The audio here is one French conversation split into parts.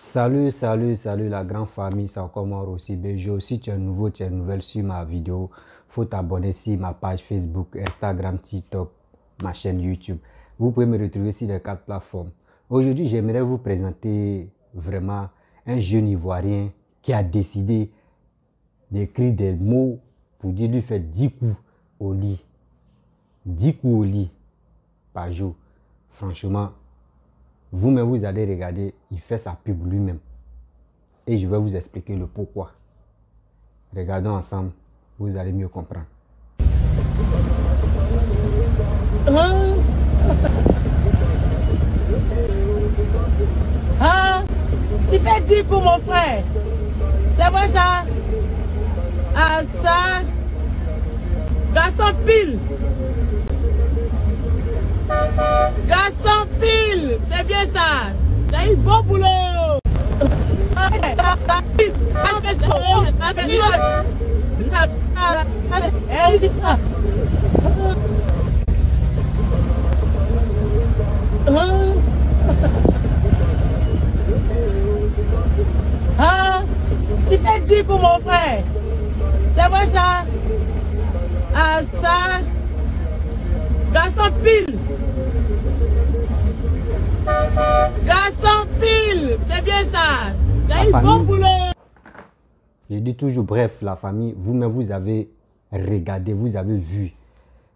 Salut, salut, salut la grande famille, c'est encore moi aussi. Béjo, si tu es nouveau, tu es nouvelle sur ma vidéo, faut t'abonner sur ma page Facebook, Instagram, TikTok, ma chaîne YouTube. Vous pouvez me retrouver sur les quatre plateformes. Aujourd'hui, j'aimerais vous présenter vraiment un jeune Ivoirien qui a décidé d'écrire des mots pour dire lui faire 10 coups au lit. 10 coups au lit par jour. Franchement, vous-même, vous allez regarder, il fait sa pub lui-même. Et je vais vous expliquer le pourquoi. Regardons ensemble, vous allez mieux comprendre. Hein? Hein? Il fait 10 coups, mon frère. C'est vrai ça? Ah, ça? Garçon pile. Garçon pile. C'est bien ça. C'est un bon boulot. Hein? Hein? Il fait 10 coups, mon frère? C'est vrai ça? Ah, ça? Garçon pile. Garçon pile. C'est bien ça. C'est bon boulot. Je dis toujours, bref, la famille, vous-même, vous avez regardé, vous avez vu.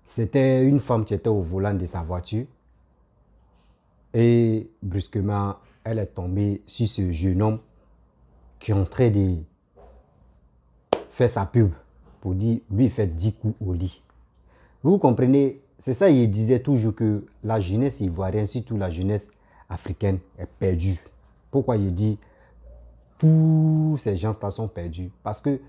C'était une femme qui était au volant de sa voiture. Et brusquement, elle est tombée sur ce jeune homme qui est en train de faire sa pub pour dire, lui, il fait 10 coups au lit. Vous comprenez, c'est ça, il disait toujours que la jeunesse ivoirienne, surtout la jeunesse africaine, est perdue. Pourquoi il dit tous ces gens-là sont perdus? Parce que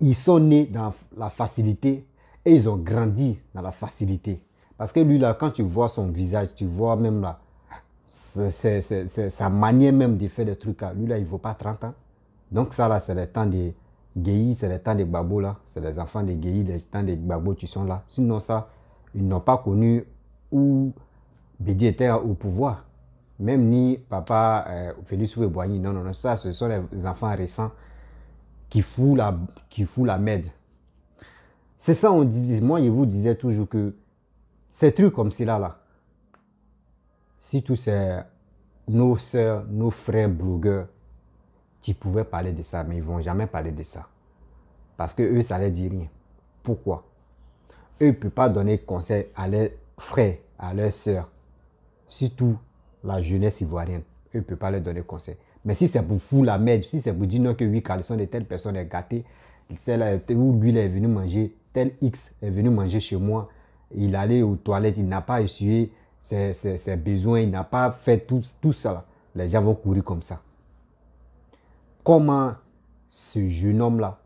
ils sont nés dans la facilité et ils ont grandi dans la facilité. Parce que lui, là, quand tu vois son visage, tu vois même là, sa manière même de faire des trucs. Lui, là, il ne vaut pas 30 ans. Donc, ça, là, c'est le temps des guéis, c'est le temps des babos, là. C'est les enfants des guéis, les temps des babos qui sont là. Sinon, ça, ils n'ont pas connu où Bédi était au pouvoir. Même ni papa euh, Félix Oué-Boigny. Non, non, non. Ça, ce sont les enfants récents qui foutent la, qui foutent la merde. C'est ça, on disait. Moi, je vous disais toujours que ces trucs comme cela, là, si tous ces, nos soeurs, nos frères blogueurs, qui pouvaient parler de ça, mais ils ne vont jamais parler de ça. Parce que eux, ça ne leur dit rien. Pourquoi? Eux ne peuvent pas donner conseil à leurs frères, à leurs sœurs, surtout la jeunesse ivoirienne. Eux ne peuvent pas leur donner conseil. Mais si c'est pour foutre la merde, si c'est pour dire non que oui, caleçon de telle personne est gâtée, telle, ou lui est venu manger, tel X est venu manger chez moi, il allait aux toilettes, il n'a pas essuyé ses, besoins, il n'a pas fait tout, ça. Les gens vont courir comme ça. Comment ce jeune homme-là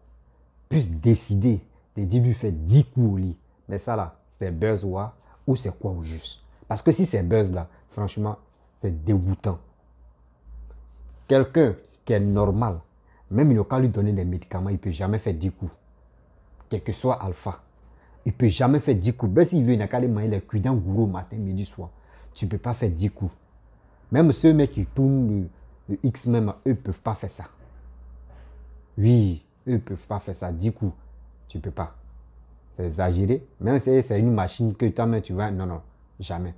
puisse décider de dire lui faire 10 coups au lit? Mais ça là, c'est buzz ou c'est quoi au juste? Parce que si c'est buzz là, franchement, c'est dégoûtant. Quelqu'un qui est normal, même il n'a qu'à lui donner des médicaments, il ne peut jamais faire 10 coups. Quel que soit alpha. Il ne peut jamais faire 10 coups. Même s'il veut, il n'a qu'à aller manger les cuidants gourou matin, midi, soir. Tu ne peux pas faire 10 coups. Même ceux mecs qui tournent le, le X même, eux ne peuvent pas faire ça. Oui, eux ne peuvent pas faire ça. 10 coups, tu ne peux pas. C'est exagéré. Même si c'est une machine que toi-même tu vas. Non, non, jamais.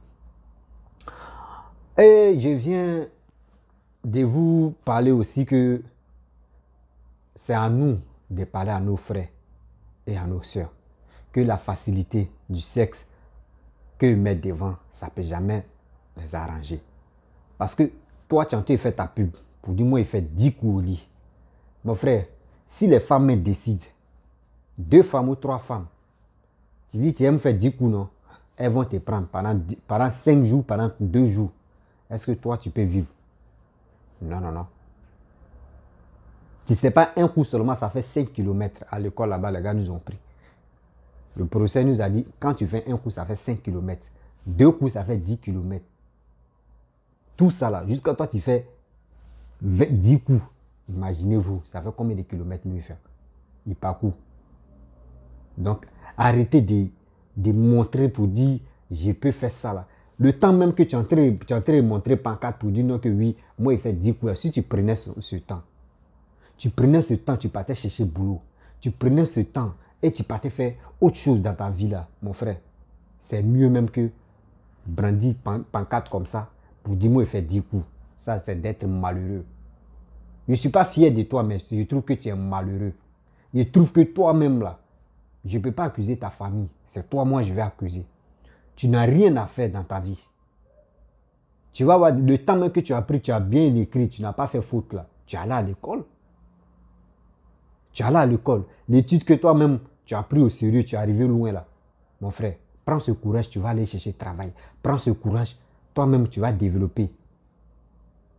Et je viens de vous parler aussi que c'est à nous de parler à nos frères et à nos sœurs que la facilité du sexe que mettent devant, ça ne peut jamais les arranger. Parce que toi, tu de faire ta pub pour dire moi, il fait 10 coups au lit. Mon frère, si les femmes décident, deux femmes ou trois femmes, tu dis tu aimes faire 10 coups, non? Elles vont te prendre pendant, pendant 5 jours, pendant 2 jours. Est-ce que toi, tu peux vivre? Non, non, non. Si ce n'est pas un coup seulement, ça fait 5 km. À l'école là-bas, les gars nous ont pris. Le professeur nous a dit, quand tu fais un coup, ça fait 5 km. Deux coups, ça fait 10 km. Tout ça là, jusqu'à toi, tu fais 20 10 coups. Imaginez-vous, ça fait combien de kilomètres nous fait Il parcourt. Donc, arrêtez de, de montrer pour dire, je peux faire ça là. Le temps même que tu es en train, de montrer pancarte pour dire non que oui, moi, il fait 10 coups. Si tu prenais ce, temps, tu prenais ce temps, tu partais chercher boulot. Tu prenais ce temps et tu partais faire autre chose dans ta vie là, mon frère. C'est mieux même que brandir pancarte comme ça pour dire moi, il fait 10 coups. Ça, c'est d'être malheureux. Je ne suis pas fier de toi, mais je trouve que tu es malheureux. Je trouve que toi-même là, je ne peux pas accuser ta famille. C'est toi, moi, je vais accuser. Tu n'as rien à faire dans ta vie. Tu vas voir, le temps même que tu as pris, tu as bien écrit, tu n'as pas fait faute là. Tu es allé à l'école. Tu es allé à l'école. L'étude que toi-même, tu as pris au sérieux, tu es arrivé loin là. Mon frère, prends ce courage, tu vas aller chercher travail. Prends ce courage, toi-même, tu vas développer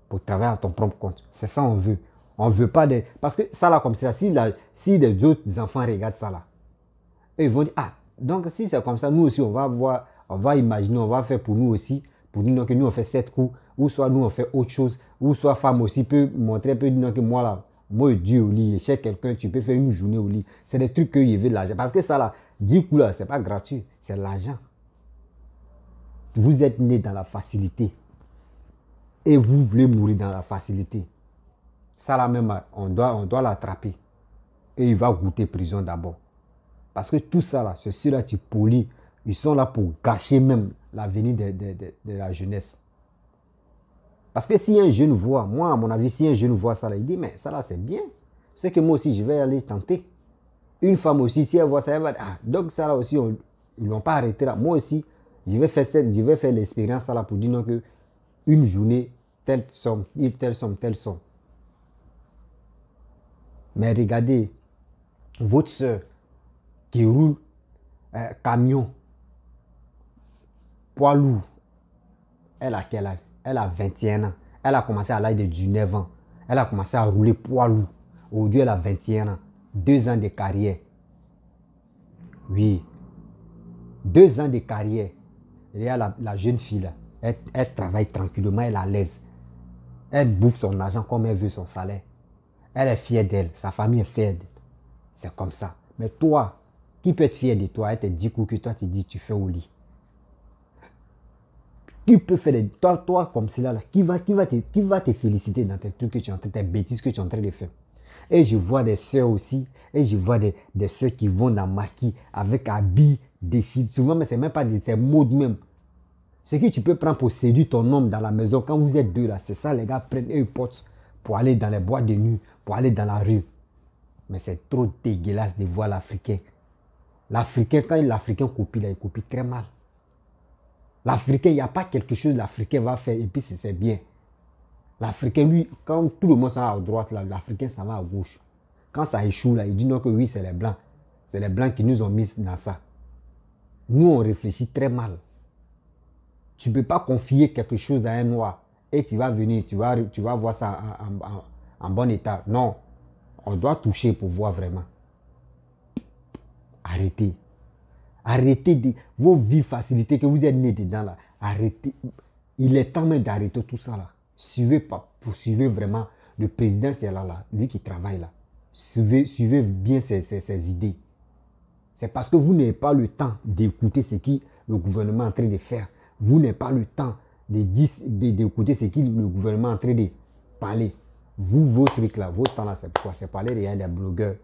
pour travailler à ton propre compte. C'est ça on veut. On ne veut pas des... Parce que ça là, comme ça, si, si les autres enfants regardent ça là, ils vont dire, ah, donc si c'est comme ça, nous aussi, on va voir, on va imaginer, on va faire pour nous aussi, pour dire que nous, on fait sept coups, ou soit nous, on fait autre chose, ou soit femme aussi peut montrer, peut dire que moi là, moi, Dieu au lit, chez quelqu'un, tu peux faire une journée au lit. C'est des trucs que y veut de l'argent. Parce que ça là, 10 coups là, c'est pas gratuit, c'est l'argent. Vous êtes né dans la facilité. Et vous voulez mourir dans la facilité. Ça là même, on doit, on doit l'attraper. Et il va goûter prison d'abord. Parce que tout ça là, c'est ceux-là qui polient. Ils sont là pour gâcher même l'avenir de, la jeunesse. Parce que si un jeune voit, moi à mon avis, si un jeune voit ça là, il dit, mais ça là c'est bien. C'est que moi aussi je vais aller tenter. Une femme aussi, si elle voit ça, elle va dire, ah, donc ça là aussi, ils ne l'ont pas arrêté là. Moi aussi, je vais faire, je vais faire l'expérience là pour dire non que une journée, telle somme, telle somme, telle somme. Mais regardez, votre soeur, qui roule euh, camion, poids lourd. Elle a quel âge? Elle a 21 ans. Elle a commencé à l'âge de 19 ans. Elle a commencé à rouler poids lourd. Aujourd'hui, elle a 21 ans. Deux ans de carrière. Oui. Deux ans de carrière. Et a la, jeune fille, là, elle, elle, travaille tranquillement, elle est à l'aise. Elle bouffe son argent comme elle veut son salaire. Elle est fière d'elle. Sa famille est fière d'elle. C'est comme ça. Mais toi, qui peut être fier de toi? Et te dire que toi tu dis tu fais au lit Qui peut faire des, toi, toi comme cela là, qui va, qui, va te, qui va te féliciter dans tes trucs que tu es en train, tes bêtises que tu es en train de faire? Et je vois des soeurs aussi, et je vois des, des soeurs qui vont dans maquis avec habits déchirés. Souvent, mais ce n'est même pas des modes même. Ce que tu peux prendre pour séduire ton homme dans la maison, quand vous êtes deux là, c'est ça, les gars prennent eux potes pour aller dans les boîtes de nuit, pour aller dans la rue. Mais c'est trop dégueulasse de voir l'Africain L'Africain, quand l'Africain copie, là, il copie très mal. L'Africain, il n'y a pas quelque chose l'Africain va faire et puis c'est bien. L'Africain, lui, quand tout le monde s'en va à droite, l'Africain s'en va à gauche. Quand ça échoue, là, il dit non que oui, c'est les Blancs. C'est les Blancs qui nous ont mis dans ça. Nous, on réfléchit très mal. Tu ne peux pas confier quelque chose à un noir et tu vas venir, tu vas, tu vas voir ça en bon état. Non, on doit toucher pour voir vraiment. Arrêtez. Arrêtez de, vos vies facilitées que vous êtes nés dedans là. Arrêtez. Il est temps même d'arrêter tout ça là. Suivez pas, poursuivez vraiment le président qui est là, là, lui qui travaille là. Suivez, suivez bien ses, ses, idées. C'est parce que vous n'avez pas le temps d'écouter ce que le gouvernement est en train de faire. Vous n'avez pas le temps d'écouter ce que le gouvernement est en train de parler. Vous, vos trucs là, vos temps là, c'est quoi? C'est parler rien des blogueurs,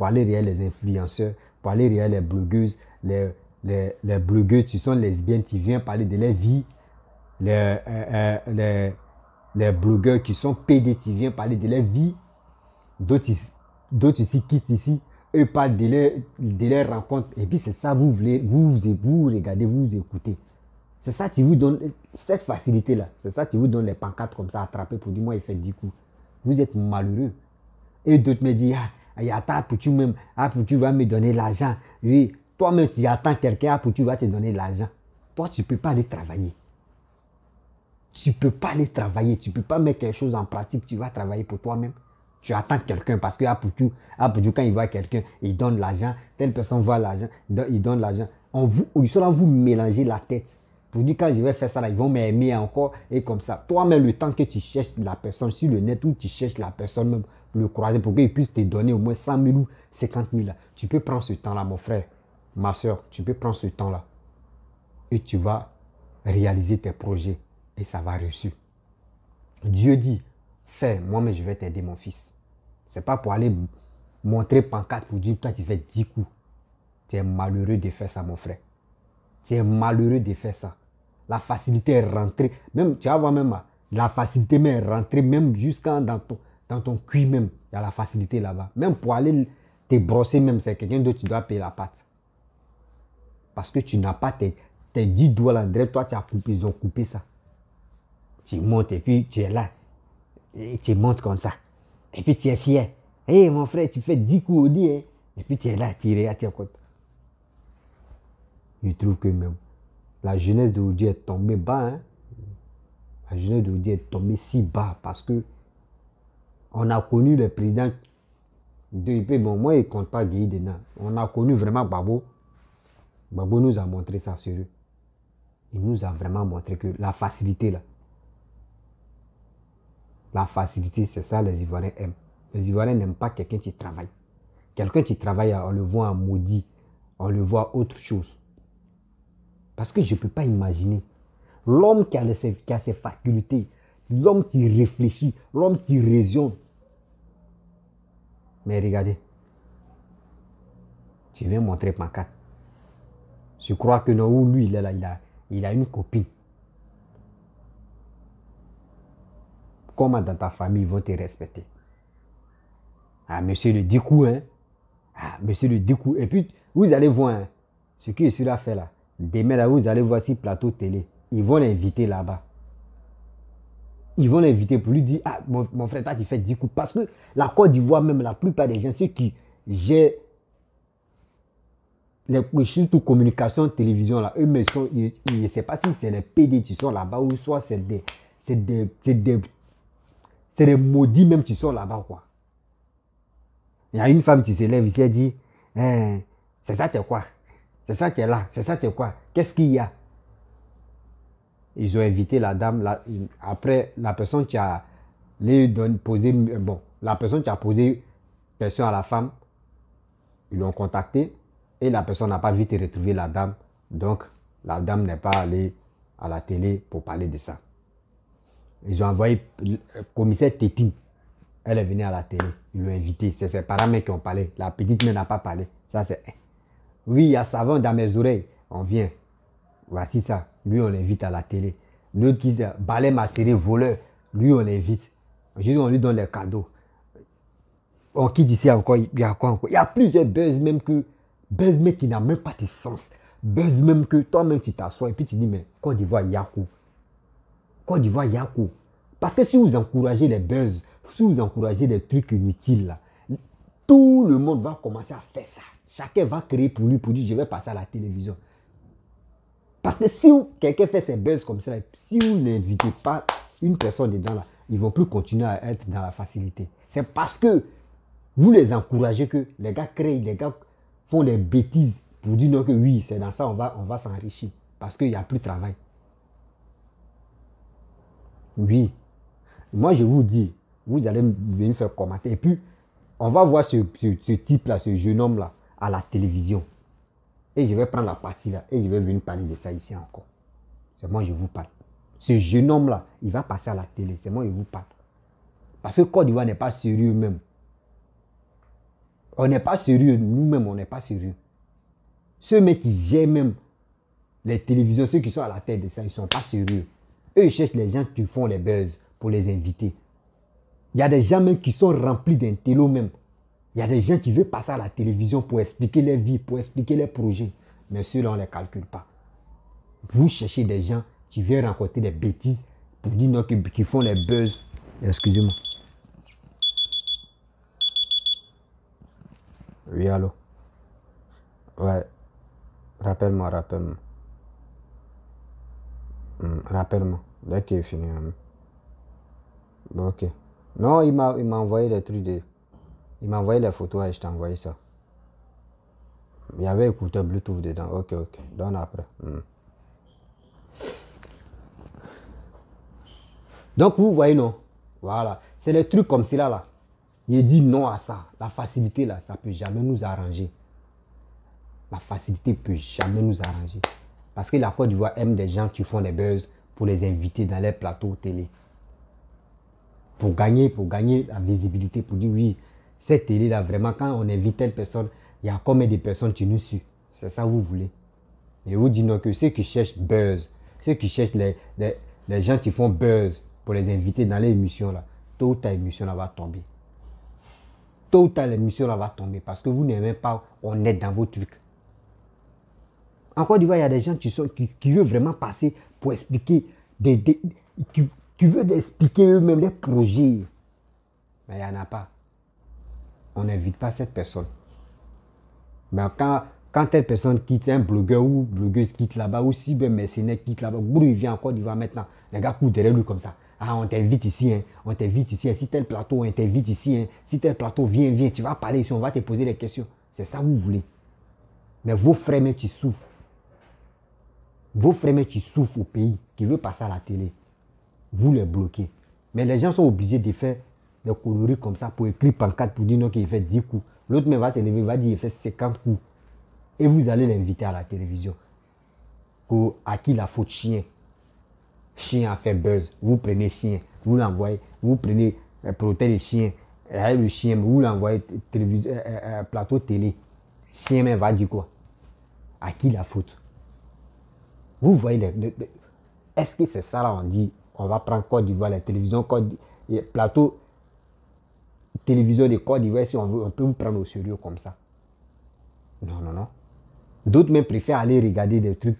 parler rien des influenceurs, parler rien les blogueuses, les, les, les blogueuses qui sont lesbiennes, qui viennent parler de leur vie, les, euh, euh, les, les blogueurs qui sont PD, qui viennent parler de leur vie, d'autres ici quittent ici, eux parlent de leur, de leur rencontre, et puis c'est ça, vous voulez, vous, vous regardez, vous écoutez. C'est ça qui vous donne cette facilité-là. C'est ça qui vous donne les pancartes comme ça, attrapées pour dire, moi, il fait 10 coups. Vous êtes malheureux. Et d'autres me disent, ah, Yata, pour tu même, ah, pour tu vas me donner l'argent. Oui, toi-même, tu attends quelqu'un, ah, pour tu vas te donner l'argent. Toi, tu ne peux pas aller travailler. Tu ne peux pas aller travailler. Tu ne peux pas mettre quelque chose en pratique. Tu vas travailler pour toi-même. Tu attends quelqu'un parce que ah, pour tu, ah, tu, quand il voit quelqu'un, il donne l'argent. Telle personne voit l'argent, il donne l'argent. Sont là, vous mélanger la tête. Pour dire quand je vais faire ça, là, ils vont m'aimer encore et comme ça. Toi-même, le temps que tu cherches la personne sur le net ou tu cherches la personne même, le croiser pour qu'il puisse te donner au moins 100 000 ou 50 000. Là. Tu peux prendre ce temps-là, mon frère, ma soeur, tu peux prendre ce temps-là et tu vas réaliser tes projets et ça va réussir. Dieu dit, fais, moi, mais je vais t'aider, mon fils. C'est pas pour aller montrer pancarte pour dire, toi, tu fais 10 coups. Tu es malheureux de faire ça, mon frère. Tu es malheureux de faire ça. La facilité est rentrée. Même, tu vas voir même, la facilité est rentrée même jusqu'à dans ton, dans ton cuir même. Il y a la facilité là-bas. Même pour aller te brosser même, c'est quelqu'un d'autre, tu dois payer la pâte. Parce que tu n'as pas tes, tes 10 doigts là, toi tu as coupé, ils ont coupé ça. Tu montes et puis tu es là. Et tu montes comme ça. Et puis tu es fier. Hé mon frère, tu fais 10 coups au. Hein? Et puis tu es là, tu es à tes côtés. Je trouve que même la jeunesse d'aujourd'hui est tombée bas. Hein? La jeunesse d'aujourd'hui est tombée si bas parce que on a connu le président de Bon, moi, il ne compte pas Guy On a connu vraiment Babo. Babo nous a montré ça, sérieux. Il nous a vraiment montré que la facilité, là, la facilité, c'est ça les Ivoiriens aiment. Les Ivoiriens n'aiment pas quelqu'un qui travaille. Quelqu'un qui travaille, on le voit en maudit, on le voit autre chose. Parce que je ne peux pas imaginer l'homme qui, a ses facultés, l'homme qui réfléchit, l'homme qui raisonne. Mais regardez, tu viens montrer ma carte. Je crois que non, lui, il, est là, il, a, il a une copine. Comment dans ta famille ils vont te respecter? Ah, monsieur le Dikou, hein? Ah, monsieur le Dikou. Et puis, vous allez voir hein, ce que je suis là fait là. Demain, là, vous allez voir si plateau télé. Ils vont l'inviter là-bas. Ils vont l'inviter pour lui dire Ah, mon, frère, toi, tu fais 10 coups. Parce que la Côte d'Ivoire, même la plupart des gens, ceux qui gèrent les surtout communication, télévision, là, eux, mais sont, je ne sais pas si c'est les PD qui sont là-bas ou soit c'est des, c'est des, c'est des, c'est des maudits même qui sont là-bas, quoi. Il y a une femme qui s'élève ici, elle dit, hein, c'est ça, t'es quoi? C'est ça, qui est là, c'est ça, t'es quoi? Qu'est-ce qu'il y a? Ils ont invité la dame, après, la personne qui a posé, bon, la personne qui a posé question à la femme, ils l'ont contacté et la personne n'a pas vite retrouvé la dame. Donc, la dame n'est pas allée à la télé pour parler de ça. Ils ont envoyé le commissaire Tétine. Elle est venue à la télé. Ils l'ont invité. C'est ses parents qui ont parlé. La petite mère n'a pas parlé. Ça, c'est. Oui, il y a savon dans mes oreilles. On vient. Voici ça. Lui, on l'invite à la télé. L'autre qui dit balai ma série voleur. Lui, on l'invite. Juste, on lui donne les cadeaux. On quitte ici encore. Il y a quoi encore? Il y a plusieurs buzz même que Buzz même qui n'a même pas de sens. Buzz même que toi-même tu t'assois et puis tu dis, mais Côte d'Ivoire, Yakou. Côte d'Ivoire, Yakou. Parce que si vous encouragez les buzz, si vous encouragez des trucs inutiles, tout le monde va commencer à faire ça. Chacun va créer pour lui, pour dire, je vais passer à la télévision. Parce que si quelqu'un fait ses buzz comme ça, si vous n'invitez pas une personne dedans, là, ils ne vont plus continuer à être dans la facilité. C'est parce que vous les encouragez que les gars créent, les gars font des bêtises pour dire non que oui, c'est dans ça on va, on va s'enrichir. Parce qu'il n'y a plus de travail. Oui. Moi, je vous dis, vous allez venir faire commenter. Et puis, on va voir ce, ce, type-là, ce jeune homme-là, à la télévision. Et je vais prendre la partie là et je vais venir parler de ça ici encore. C'est moi, je vous parle. Ce jeune homme-là, il va passer à la télé. C'est moi, je vous parle. Parce que Côte d'Ivoire n'est pas sérieux même. On n'est pas sérieux. Nous-mêmes, on n'est pas sérieux. Ceux mecs qui gèrent même les télévisions, ceux qui sont à la tête de ça, ils ne sont pas sérieux. Eux, ils cherchent les gens qui font les buzz pour les inviter. Il y a des gens même qui sont remplis d'intello même. Il y a des gens qui veulent passer à la télévision pour expliquer leur vie, pour expliquer leurs projets. Mais ceux-là, on ne les calcule pas. Vous cherchez des gens qui viennent rencontrer des bêtises pour dire non, qui font les buzz. Excusez-moi. Oui, allô? Ouais. Rappelle-moi, rappelle-moi. Hmm, rappelle-moi. Dès qu'il est fini. Hein. Bon, ok. Non, il m'a, envoyé les trucs de... Il m'a envoyé les photos et je t'ai envoyé ça. Il y avait écouteur Bluetooth dedans. Ok, ok. Donne après. Hmm. Donc, vous voyez, non? Voilà. C'est les trucs comme cela, là. Il dit non à ça. La facilité, là, ça ne peut jamais nous arranger. La facilité ne peut jamais nous arranger. Parce que la Côte d'Ivoire aime des gens qui font des buzz pour les inviter dans les plateaux télé. pour gagner, pour gagner la visibilité, pour dire oui, cette télé-là, vraiment, quand on invite telle personne, il y a combien de personnes qui nous suivent? C'est ça que vous voulez? Et vous dites non, que ceux qui cherchent buzz, ceux qui cherchent les, les, gens qui font buzz pour les inviter dans l'émission, là, tôt ou tard, l'émission va tomber. Tôt ou tard, l'émission va tomber parce que vous même pas honnête dans vos trucs. En Côte d'Ivoire, il y a des gens qui, veulent vraiment passer pour expliquer, des, qui, qui veulent expliquer eux-mêmes les projets. Mais il n'y en a pas. On n'invite pas cette personne. Mais quand, quand telle personne quitte, un blogueur ou blogueuse quitte là-bas, ou si un mercenaire quitte là-bas, il vient encore, il va maintenant. Les gars courent derrière lui comme ça. Ah, on t'invite ici, hein. on t'invite ici. Hein. Si tel plateau, on t'invite ici. Hein. Si tel plateau, viens, viens, tu vas parler ici, on va te poser des questions. C'est ça que vous voulez. Mais vos frères, mais tu souffrent. Vos frères, qui souffrent au pays, qui veulent passer à la télé, vous les bloquez. Mais les gens sont obligés de faire des conneries comme ça pour écrire pancarte pour dire non qu'il fait 10 coups. L'autre même va se lever, va dire qu'il fait 50 coups. Et vous allez l'inviter à la télévision. à qui la faute chien Chien a fait buzz. Vous prenez chien, vous l'envoyez, vous prenez protéine de chien, le chien, vous l'envoyez euh, euh, euh, plateau télé. Chien même va dire quoi? À qui la faute? Vous voyez, est-ce que c'est ça là on dit On va prendre Côte d'Ivoire, la télévision, Côte plateau télévision de Côte d'Ivoire, si on veut, on peut vous prendre au sérieux comme ça. Non, non, non. D'autres même préfèrent aller regarder des trucs,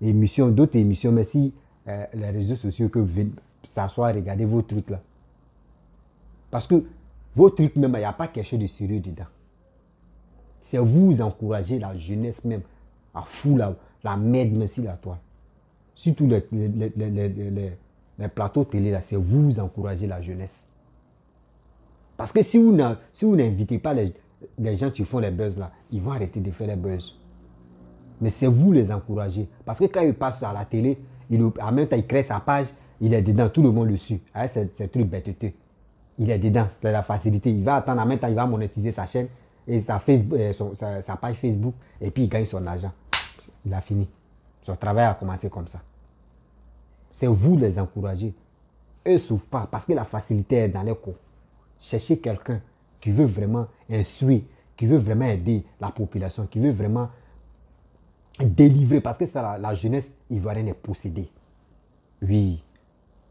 émissions, d'autres émissions, mais si euh, les réseaux sociaux que vous s'asseoir, regarder vos trucs là. Parce que vos trucs même, il n'y a pas quelque chose de sérieux dedans. C'est vous encourager la jeunesse même à fou la, la merde même si la toile. Surtout les, les, plateaux télé là, c'est vous encourager la jeunesse. Parce que si vous n'invitez pas les, gens qui font les buzz là, ils vont arrêter de faire les buzz. Mais c'est vous les encourager. Parce que quand ils passent à la télé, en même temps, il crée sa page, il est dedans, tout le monde le suit. Ah, c'est truc bêteté. Il est dedans, c'est la facilité. Il va attendre, en même temps, il va monétiser sa chaîne et sa, euh, sa, page Facebook, et puis il gagne son argent. Il a fini. Son travail a commencé comme ça. C'est vous les encourager. Eux ne souffrent pas parce que la facilité est dans les cours. Cherchez quelqu'un qui veut vraiment instruire, qui veut vraiment aider la population, qui veut vraiment délivrer, parce que ça, la, jeunesse ivoirienne est possédée. Oui.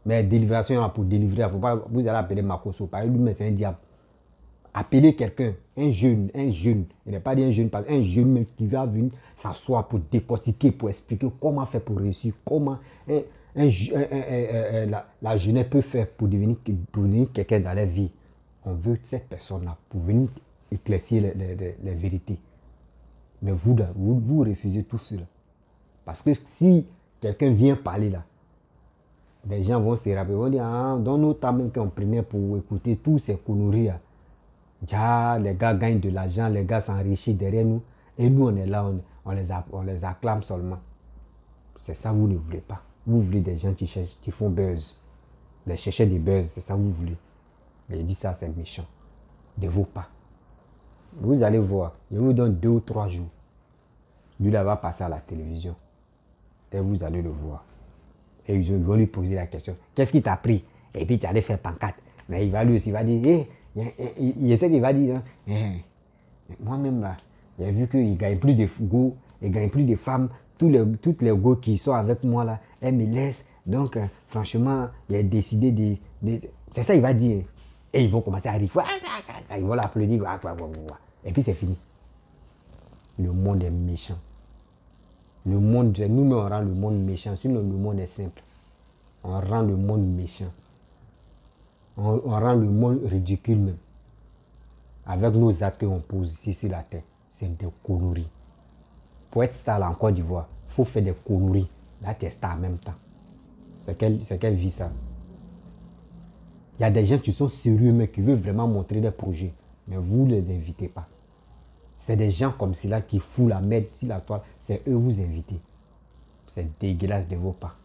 Mais délivration pour délivrer, faut pas, vous allez appeler Makoso, pas lui, mais c'est un diable. Appelez quelqu'un, un jeune, un jeune, il n'est pas dit un jeune, un jeune qui va venir s'asseoir pour décortiquer, pour expliquer comment faire pour réussir, comment un, la, jeunesse peut faire pour devenir quelqu'un dans la vie. On veut cette personne-là pour venir éclaircir les vérités. Mais vous, vous, refusez tout cela. Parce que si quelqu'un vient parler là, les gens vont se rappeler, vont dire, ah, dans nos temps même qu'on prenait pour écouter tous ces conneries les gars gagnent de l'argent, les gars s'enrichissent derrière nous, et nous on est là, on, les, acclame seulement. C'est ça vous ne voulez pas. Vous voulez des gens qui cherchent, font buzz. Les chercher des buzz, c'est ça vous voulez. Mais il dit ça, c'est méchant. De vos pas. Vous allez voir, je vous donne deux ou trois jours. Lui là va passer à la télévision. Et vous allez le voir. Et ils vont lui poser la question. Qu'est-ce qui t'a pris? Et puis tu allais faire pancarte. Mais il va lui aussi, il va dire, eh, il, essaie, il va dire, hein, eh, moi-même là, j'ai vu qu'il ne gagne plus de go, il gagne plus de femmes. Tous les, toutes les go qui sont avec moi là, elles me laissent. Donc, euh, franchement, il a décidé de. c'est ça, il va dire. Et ils vont commencer à rire. Ils vont l'applaudir. Et puis c'est fini. Le monde est méchant. Le monde, nous, on rend le monde méchant. Sinon, le monde est simple. On rend le monde méchant. On, rend le monde ridicule même. Avec nos actes qu'on pose ici sur la terre. C'est des conneries. Pour être star en Côte d'Ivoire, il faut faire des conneries. Là, tu es star en même temps. C'est quelle vie ça? Il y a des gens qui sont sérieux, mais qui veulent vraiment montrer des projets. Mais vous ne les invitez pas. C'est des gens comme cela qui foutent la merde sur la toile. C'est eux vous invitez. C'est dégueulasse de vos pas.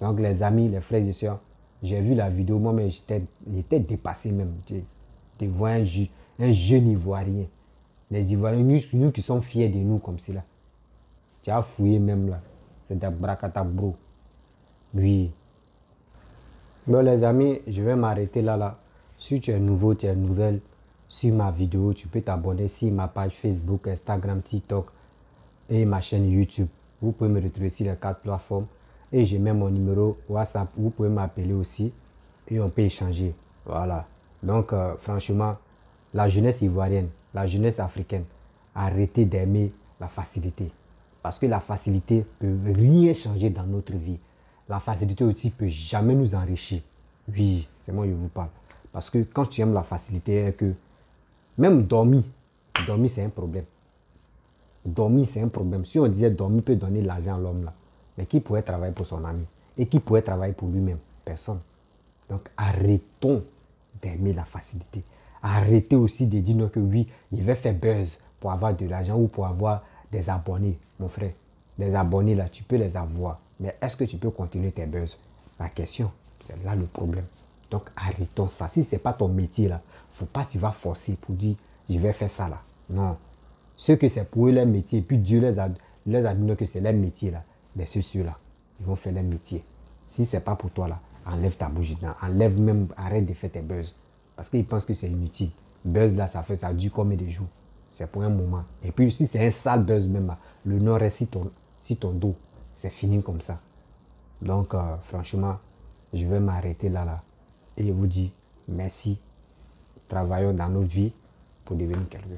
Donc les amis, les frères et sœurs, j'ai vu la vidéo, moi, mais j'étais dépassé même. De voir un, un, jeune Ivoirien. Les Ivoiriens, nous, qui sommes fiers de nous comme cela. Tu as fouillé même là. C'est des bro. Oui, Bon les amis, je vais m'arrêter là là. Si tu es nouveau, tu es nouvelle sur ma vidéo, tu peux t'abonner sur ma page Facebook, Instagram, TikTok et ma chaîne YouTube. Vous pouvez me retrouver sur les quatre plateformes. Et j'ai même mon numéro WhatsApp. Vous pouvez m'appeler aussi et on peut échanger. Voilà. Donc euh, franchement, la jeunesse ivoirienne, la jeunesse africaine, arrêtez d'aimer la facilité. Parce que la facilité peut rien changer dans notre vie. La facilité aussi peut jamais nous enrichir. Oui, c'est moi qui vous parle. Parce que quand tu aimes la facilité, que même dormir, dormir c'est un problème. Dormir c'est un problème. Si on disait dormir peut donner l'argent à l'homme là, mais qui pourrait travailler pour son ami? Et qui pourrait travailler pour lui-même? Personne. Donc arrêtons d'aimer la facilité. Arrêtez aussi de dire que oui, il va faire buzz pour avoir de l'argent ou pour avoir des abonnés, mon frère. Des abonnés là, tu peux les avoir. Mais est-ce que tu peux continuer tes buzz? La question, c'est là le problème. Donc arrêtons ça. Si ce n'est pas ton métier là, faut pas tu vas forcer pour dire je vais faire ça là. Non. Ceux que c'est pour eux leur métier, puis Dieu les a, les a dit que c'est leur métier là, mais ben, c'est ceux-là, ils vont faire leur métier. Si ce n'est pas pour toi là, enlève ta bougie dedans. Enlève même, arrête de faire tes buzz. Parce qu'ils pensent que c'est inutile. Buzz là, ça fait, ça dure combien de jours? C'est pour un moment. Et puis si c'est un sale buzz même là, le nord est si ton, si ton dos c'est fini comme ça. Donc, euh, franchement, je vais m'arrêter là, là. Et je vous dis merci. Travaillons dans notre vie pour devenir quelqu'un.